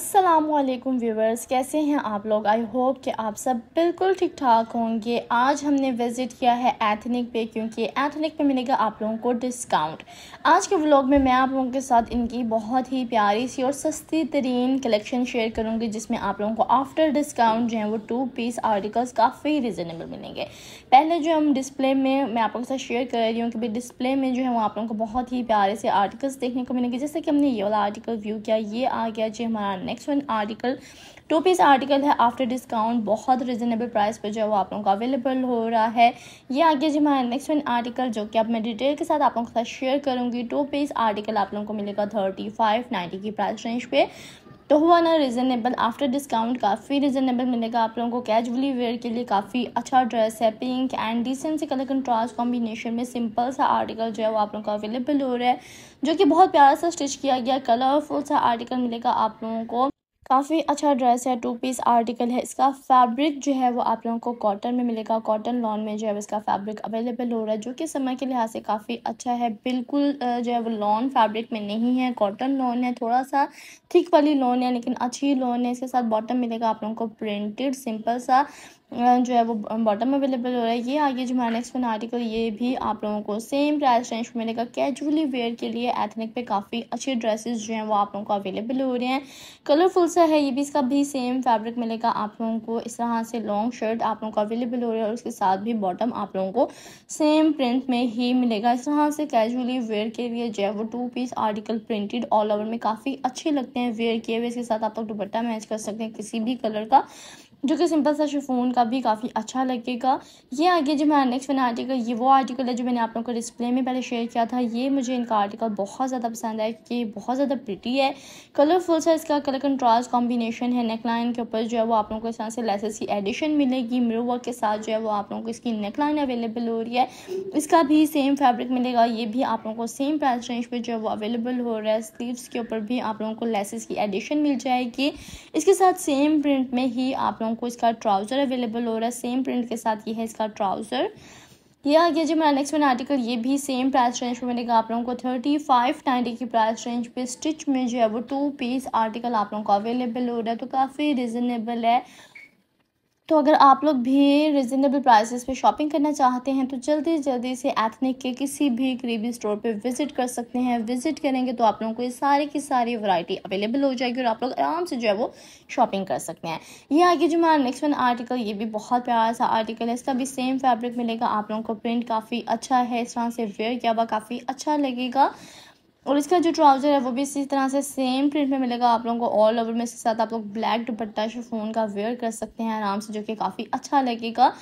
असलकुम व्यूवर्स, कैसे हैं आप लोग? आई होप कि आप सब बिल्कुल ठीक ठाक होंगे। आज हमने विज़िट किया है एथनिक पे, क्योंकि एथनिक पे मिलेगा आप लोगों को डिस्काउंट आज के व्लॉग में मैं आप लोगों के साथ इनकी बहुत ही प्यारी सी और सस्ती तरीन कलेक्शन शेयर करूँगी, जिसमें आप लोगों को आफ्टर डिस्काउंट जो है वो टू पीस आर्टिकल्स काफ़ी रिजनेबल मिलेंगे। पहले जो हम डिस्प्ले में, मैं आप लोगों के साथ शेयर कर रही हूँ कि डिस्प्ले में जो है वो आप लोगों को बहुत ही प्यारे से आर्टिकल्स देखने को मिलेंगे। जैसे कि हमने ये वाला आर्टिकल व्यू किया, ये आ गया जी हमारा next one article two piece article है आफ्टर डिस्काउंट बहुत रिजनेबल प्राइस पे जो है वो आप लोगों का अवेलेबल हो रहा है। ये आगे जी हमारा नेक्स्ट वन आर्टिकल जो कि अब मैं डिटेल के साथ आप लोगों के साथ शेयर करूँगी। टू पीस आर्टिकल आप लोगों को मिलेगा थर्टी फाइव नाइन्टी की प्राइस रेंज पे। तो हुआ ना रिजनेबल आफ्टर डिस्काउंट काफ़ी रिजनेबल मिलेगा आप लोगों को. कैजुअली वेयर के लिए काफ़ी अच्छा ड्रेस है. पिंक एंड डिसेंट से कलर कंट्रास्ट कॉम्बिनेशन में सिंपल सा आर्टिकल जो है वो आप लोगों को अवेलेबल हो रहा है, जो कि बहुत प्यारा सा स्टिच किया गया. कलरफुल सा आर्टिकल मिलेगा आप लोगों को. काफ़ी अच्छा ड्रेस है टू पीस आर्टिकल है। इसका फैब्रिक जो है वो आप लोगों को कॉटन में मिलेगा। कॉटन लॉन में जो है इसका फैब्रिक अवेलेबल हो रहा है, जो कि समय के लिहाज से काफ़ी अच्छा है। बिल्कुल जो है वो लॉन फैब्रिक में नहीं है। कॉटन लॉन है थोड़ा सा थिक वाली लॉन है, लेकिन अच्छी लॉन है। इसके साथ बॉटम मिलेगा आप लोगों को प्रिंटेड सिंपल सा। जो है वो बॉटम अवेलेबल हो रहा है। ये आगे जो हमारा नेक्स्ट वन आर्टिकल ये भी आप लोगों को सेम प्राइस रेंज में मिलेगा। कैजुअली वेयर के लिए एथनिक पे काफ़ी अच्छे ड्रेसेस जो हैं वो आप लोगों को अवेलेबल हो रहे हैं। कलरफुल सा है, ये भी इसका भी सेम फैब्रिक मिलेगा आप लोगों को। इस तरह से लॉन्ग शर्ट आप लोगों को अवेलेबल हो रहा है और उसके साथ भी बॉटम आप लोगों को सेम प्रिंट में ही मिलेगा। इस तरह से कैजुअली वेयर के लिए जो है वो two piece article printed all over में काफ़ी अच्छे लगते हैं। वेयर किए हुए इसके साथ आप लोग दुपट्टा मैच कर सकते हैं किसी भी कलर का। जो कि सिंपल सा शिफोन का भी काफ़ी अच्छा लगेगा। ये आगे जो मेरा नेक्स्ट वन आर्टिकल ये वो आर्टिकल है जो मैंने आप लोगों को डिस्प्ले में पहले शेयर किया था। ये मुझे इनका आर्टिकल बहुत ज़्यादा पसंद है कि बहुत ज़्यादा प्रिटी है। कलरफुल सा इसका कलर कंट्रास्ट कॉम्बिनेशन है नेक लाइन के ऊपर जो है वो आप लोगों को इस तरह से लेसेस की एडिशन मिलेगी। मिरो वर्क के साथ जो है वो आप लोगों को इसकी नेक लाइन अवेलेबल हो रही है। इसका भी सेम फैब्रिक मिलेगा, ये भी आप लोगों को सेम प्राइस रेंज पर जो है वो अवेलेबल हो रहा है। स्लीव्स के ऊपर भी आप लोगों को लेसेस की एडिशन मिल जाएगी। इसके साथ सेम प्रिंट में ही आप लोगों को इसका ट्राउज़र अवेलेबल हो रहा है सेम प्रिंट के साथ ये है इसका ट्राउज़र ये आ गया जी मेरा नेक्स्ट मैंने आर्टिकल ये भी सेम प्राइस रेंज में मिलेगा आप लोगों को थर्टी फाइव नाइन्टी की प्राइस रेंज पे स्टिच में जो है वो टू पीस आर्टिकल आप लोगों को अवेलेबल हो रहा है तो काफ़ी रिजनेबल है। तो अगर आप लोग भी रिजनेबल प्राइसेस पे शॉपिंग करना चाहते हैं तो जल्दी जल्दी से एथनिक के किसी भी करीबी स्टोर पे विज़िट कर सकते हैं। विज़िट करेंगे तो आप लोगों को ये सारी की सारी वैरायटी अवेलेबल हो जाएगी और आप लोग आराम से जो है वो शॉपिंग कर सकते हैं। ये आगे जो हमारा नेक्स्ट वन आर्टिकल ये भी बहुत प्यारा सा आर्टिकल है। इसका भी सेम फैब्रिक मिलेगा। आप लोगों को प्रिंट काफ़ी अच्छा है। इस तरह से वेयर किया हुआ काफ़ी अच्छा लगेगा। और इसका जो ट्राउज़र है, वो भी इसी तरह से सेम प्रिंट में मिलेगा। आप लोगों को ऑल ओवर में इसके साथ आप लोग ब्लैक दुपट्टा शिफोन का वेयर कर सकते हैं आराम से, जो कि काफ़ी अच्छा लगेगा।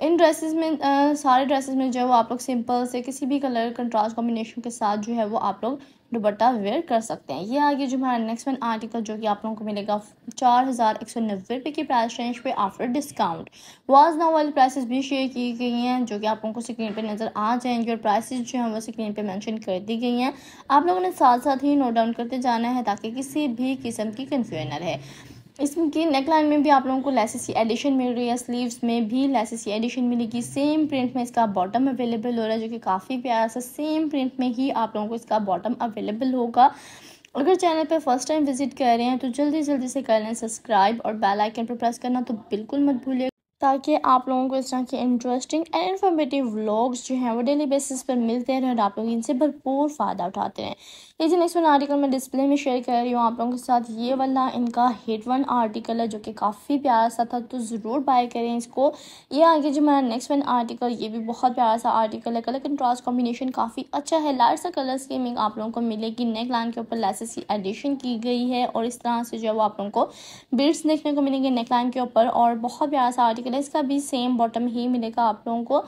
इन ड्रेसेस में आ, सारे ड्रेसेस में जो है वो आप लोग सिंपल से किसी भी कलर कंट्रास्ट कॉम्बिनेशन के साथ जो है वो आप लोग दुपट्टा वेयर कर सकते हैं। ये आगे जो हमारा नेक्स्ट वन आर्टिकल जो कि आप लोगों को मिलेगा चार हज़ार एक सौ नब्बे रुपये की प्राइस रेंज पे आफ्टर डिस्काउंट वाज नाउ वाली प्राइसेस भी शेयर की गई हैं जो कि आप लोगों को स्क्रीन पे नज़र आ जाएँगे और प्राइसेस जो हैं वो स्क्रीन पे मेंशन कर दी गई हैं। आप लोगों ने साथ साथ ही नोट डाउन करते जाना है ताकि किसी भी किस्म की कन्फ्यूज़न रहे। इसकी नेकलाइन में भी आप लोगों को लेसेस की एडिशन मिल रही है स्लीव्स में भी लेसेस की एडिशन मिलेगी। सेम प्रिंट में इसका बॉटम अवेलेबल हो रहा है, जो कि काफ़ी प्यारा सा सेम प्रिंट में ही आप लोगों को इसका बॉटम अवेलेबल होगा। अगर चैनल पर फ़र्स्ट टाइम विज़िट कर रहे हैं तो जल्दी जल्दी से कर लें सब्सक्राइब और बेल आइकन पर प्रेस करना तो बिल्कुल मत भूलिए। ताकि आप लोगों को इस तरह के इंटरेस्टिंग एंड इन्फॉर्मेटिव व्लॉग्स जो हैं, वो डेली बेसिस पर मिलते रहें और आप लोग इनसे भरपूर फ़ायदा उठाते रहें। जो नेक्स्ट वन आर्टिकल मैं डिस्प्ले में शेयर कर रही हूँ आप लोगों के साथ, ये वाला इनका हिट वन आर्टिकल है जो कि काफ़ी प्यारा सा था तो ज़रूर बाय करें इसको। ये आगे जो मेरा नेक्स्ट वन आर्टिकल ये भी बहुत प्यारा सा आर्टिकल है। कलर कंट्रास्ट कॉम्बिनेशन काफ़ी अच्छा है। लाइट सा कलर स्कीमिंग आप लोगों को मिलेगी। नेक लाइन के ऊपर लेसेस की एडिशन की गई है और इस तरह से जो है वो आप लोगों को बिड्स देखने को मिलेंगे नेक लाइन के ऊपर और बहुत प्यारा सा आर्टिकल है इसका भी सेम बॉटम ही मिलेगा आप लोगों को।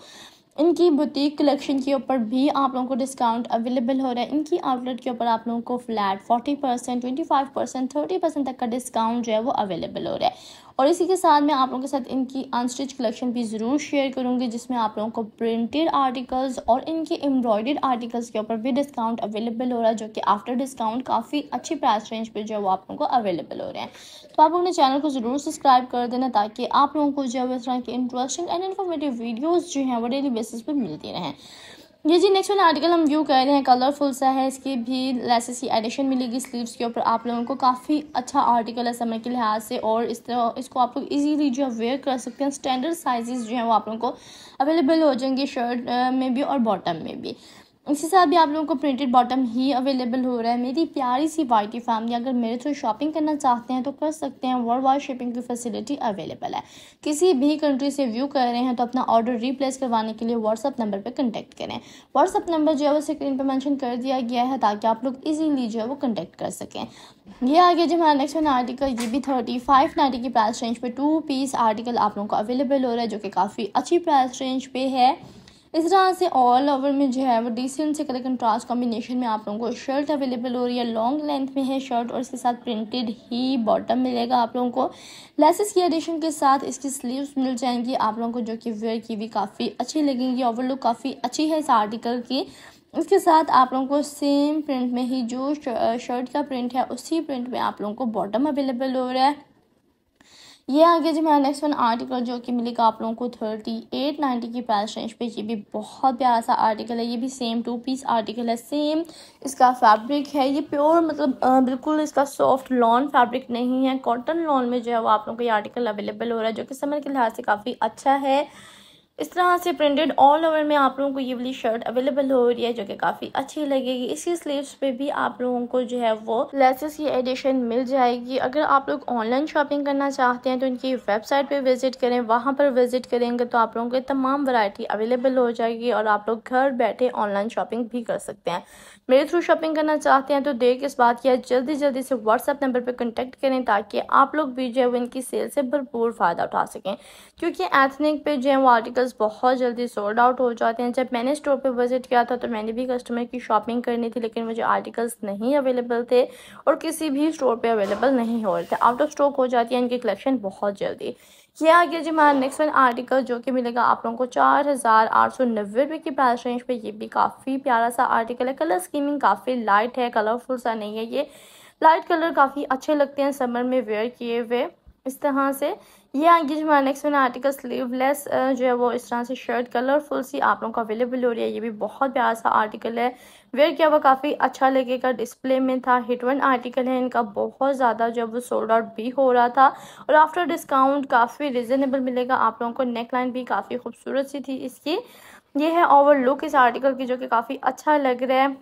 इनकी बुटीक कलेक्शन के ऊपर भी आप लोगों को डिस्काउंट अवेलेबल हो रहा है। इनकी आउटलेट के ऊपर आप लोगों को flat forty percent twenty five percent thirty percent तक का डिस्काउंट जो है वो अवेलेबल हो रहा है। और इसी के साथ मैं आप लोगों के साथ इनकी अनस्टिच कलेक्शन भी ज़रूर शेयर करूँगी, जिसमें आप लोगों को प्रिंटेड आर्टिकल्स और इनके एम्ब्रॉयड आर्टिकल्स के ऊपर भी डिस्काउंट अवेलेबल हो रहा है, जो कि आफ्टर डिस्काउंट काफ़ी अच्छी प्राइस रेंज पर जो है वो आप लोगों को अवेलेबल हो रहे हैं। तो आप लोगों ने चैनल को ज़रूर सब्सक्राइब कर देना, ताकि आप लोगों को जो है इस तरह की इंटरेस्टिंग एंड इन्फॉर्मेटिव वीडियोज़ जो हैं वो डेली बेसिस पर मिलती रहें। ये जी नेक्स्ट वन आर्टिकल हम व्यू कर रहे हैं कलरफुल सा है, इसकी भी लेसेस की एडिशन मिलेगी स्लीव्स के ऊपर। आप लोगों को काफ़ी अच्छा आर्टिकल है समय के लिहाज से, और इस तरह, इसको आप लोग इजीली जो है वेयर कर सकते हैं। स्टैंडर्ड साइजेस जो हैं वो आप लोगों को अवेलेबल हो जाएँगे शर्ट में भी और बॉटम में भी। इसी साथ भी आप लोगों को प्रिंटेड बॉटम ही अवेलेबल हो रहा है। मेरी प्यारी सी वाइटी फैमिली अगर मेरे थ्रू शॉपिंग करना चाहते हैं तो कर सकते हैं। वर्ल्ड वाइड शिपिंग की फैसिलिटी अवेलेबल है। किसी भी कंट्री से व्यू कर रहे हैं तो अपना ऑर्डर रिप्लेस करवाने के लिए व्हाट्सअप नंबर पर कंटेक्ट करें। व्हाट्सअप नंबर जो है, वो स्क्रीन पर मैंशन कर दिया गया है, ताकि आप लोग ईजीली जो है, वो कंटेक्ट कर सकें। ये आगे जो हमारा नेक्स्ट वन आर्टिकल ये भी थर्टी फाइव नाइन्टी की प्राइस रेंज पर टू पीस आर्टिकल आप लोगों को अवेलेबल हो रहा है, जो कि काफ़ी अच्छी प्राइस रेंज पे है। इस तरह से ऑल ओवर में जो है, वो डिसेंट से कलर कंट्रास्ट कॉम्बिनेशन में आप लोगों को शर्ट अवेलेबल हो रही है। लॉन्ग लेंथ में है शर्ट और इसके साथ प्रिंटेड ही बॉटम मिलेगा आप लोगों को। लेसेस की एडिशन के साथ इसकी स्लीव्स मिल जाएँगी आप लोगों को, जो कि वेयर की भी काफ़ी अच्छी लगेंगी। ओवरलुक काफ़ी अच्छी है इस आर्टिकल की। इसके साथ आप लोगों को सेम प्रिंट में ही जो शर्ट का प्रिंट है, उसी प्रिंट में आप लोगों को बॉटम अवेलेबल हो रहा है। ये आगे जी मेरा नेक्स्ट वन आर्टिकल जो कि मिलेगा आप लोगों को थर्टी एट नाइन्टी की प्राइस रेंज पे, ये भी बहुत प्यारा सा आर्टिकल है, ये भी सेम टू पीस आर्टिकल है सेम इसका फैब्रिक है, ये प्योर मतलब बिल्कुल इसका सॉफ्ट लॉन फैब्रिक नहीं है कॉटन लॉन में जो है वो आप लोगों को ये आर्टिकल अवेलेबल हो रहा है, जो कि समर के लिहाज से काफ़ी अच्छा है। इस तरह से प्रिंटेड ऑल ओवर में आप लोगों को ये वाली शर्ट अवेलेबल हो रही है, जो कि काफ़ी अच्छी लगेगी। इसी स्लीव्स पे भी आप लोगों को जो है वो लेसेस की एडिशन मिल जाएगी। अगर आप लोग ऑनलाइन शॉपिंग करना चाहते हैं तो इनकी वेबसाइट पे विज़िट करें। वहाँ पर विज़िट करेंगे तो आप लोगों को तमाम वैरायटी अवेलेबल हो जाएगी और आप लोग घर बैठे ऑनलाइन शॉपिंग भी कर सकते हैं। मेरे थ्रू शॉपिंग करना चाहते हैं तो देख इस बात की जल्दी जल्दी से व्हाट्सअप नंबर पर कॉन्टैक्ट करें, ताकि आप लोग भी जो है वो इनकी सेल से भरपूर फ़ायदा उठा सकें। क्योंकि एथनिक पे जो है वो आर्टिकल्स बहुत जल्दी सोल्ड आउट हो जाते हैं। जब मैंने स्टोर पे विज़िट किया था तो मैंने भी कस्टमर की शॉपिंग करनी थी, लेकिन मुझे आर्टिकल्स नहीं अवेलेबल थे और किसी भी स्टोर पे अवेलेबल नहीं हो रहे थे। आउट ऑफ़ स्टॉक हो जाती है इनकी कलेक्शन बहुत जल्दी। ये आ गया जी हमारा नेक्स्ट वन आर्टिकल जो कि मिलेगा आप लोगों को चार हज़ार आठ सौ नब्बे रुपये की प्राइस रेंज पे। ये भी काफ़ी प्यारा सा आर्टिकल है। कलर स्कीमिंग काफ़ी लाइट है कलरफुल सा नहीं है ये। लाइट कलर काफ़ी अच्छे लगते हैं। समर में वेयर किए हुए। इस तरह से। ये आगे जो हमारा नेक्स्ट वन आर्टिकल स्लीवलेस जो है वो इस तरह से शर्ट कलरफुल सी आप लोगों को अवेलेबल हो रही है। ये भी बहुत प्यारा सा आर्टिकल है। वेयर किया हुआ काफ़ी अच्छा लगेगा। डिस्प्ले में था हिट वन आर्टिकल है। इनका बहुत ज़्यादा जो है वो सोल्ड आउट भी हो रहा था। और आफ्टर डिस्काउंट काफ़ी रिजनेबल मिलेगा। आप लोगों को नेक लाइन भी काफ़ी खूबसूरत सी थी इसकी। ये है ओवर लुक इस आर्टिकल की, जो कि काफ़ी अच्छा लग रहा है।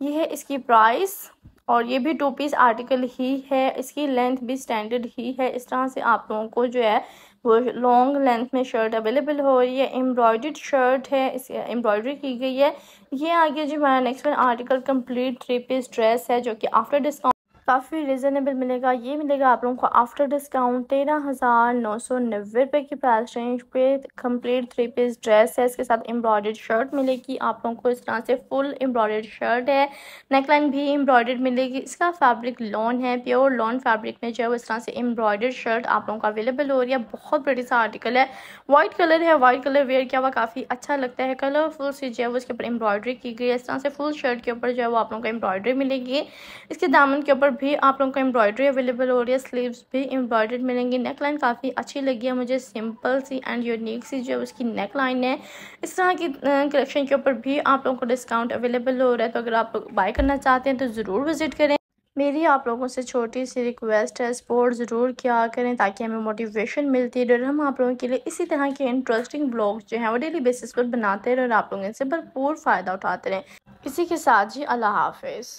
ये है इसकी प्राइस और ये भी टू पीस आर्टिकल ही है, इसकी लेंथ भी स्टैंडर्ड ही है। इस तरह से आप लोगों को जो है, वो लॉन्ग लेंथ में शर्ट अवेलेबल हो रही है। एम्ब्रॉयड शर्ट है, इस एम्ब्रॉयडरी की गई है। ये आगे जो हमारा next article complete three piece dress है, जो कि आफ्टर डिस्काउंट काफ़ी रिजनेबल मिलेगा। ये मिलेगा आप लोगों को आफ्टर डिस्काउंट तेरह हज़ार नौ सौ नब्बे रुपये की प्राइस रेंज पे कंप्लीट थ्री पीस ड्रेस है। इसके साथ एम्ब्रॉयड शर्ट मिलेगी। आप लोगों को इस तरह से फुल एम्ब्रॉयड शर्ट है। नेकलाइन भी एम्ब्रॉयड मिलेगी। इसका फैब्रिक लॉन है। प्योर लॉन फैब्रिक में जो है वो इस तरह से एम्ब्रॉयड शर्ट आप लोगों को अवेलेबल हो रही है। बहुत बड़ी सा आर्टिकल है। वाइट कलर है। वाइट कलर वेयर किया हुआ काफ़ी अच्छा लगता है। कलरफुल से जो है उसके ऊपर एम्ब्रॉयडरी की गई है। इस तरह से फुल शर्ट के ऊपर जो है वो आप लोगों को एम्ब्रॉयडरी मिलेगी। इसके दामन के ऊपर भी आप लोगों को एम्ब्रॉयडरी अवेलेबल हो रही है स्लीव्स भी एम्ब्रॉयडर्ड मिलेंगी नेक लाइन काफ़ी अच्छी लगी है मुझे सिंपल सी एंड यूनिक सी जो उसकी नेक लाइन है। इस तरह की कलेक्शन के ऊपर भी आप लोगों को डिस्काउंट अवेलेबल हो रहा है तो अगर आप लोग बाय करना चाहते हैं तो ज़रूर विज़िट करें। मेरी आप लोगों से छोटी सी रिक्वेस्ट है सपोर्ट ज़रूर किया करें ताकि हमें मोटिवेशन मिलती रहे हम आप लोगों के लिए इसी तरह के इंटरेस्टिंग ब्लॉग्स जो हैं वो डेली बेसिस पर बनाते रहे और आप लोगों से भरपूर फ़ायदा उठाते रहें। इसी के साथ जी अल्लाह हाफिज़।